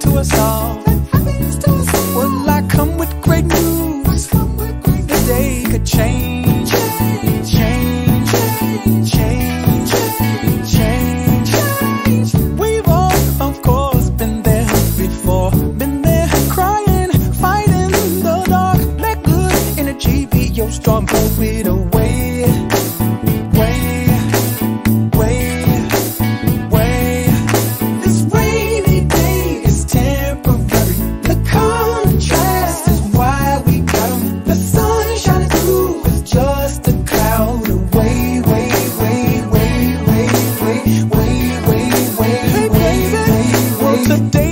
to us all. I come with great news. Could change, change, change, change, change, change. change. We've all, of course, been there before. Been there crying, fighting the dark. Let good energy be your blow it away. the day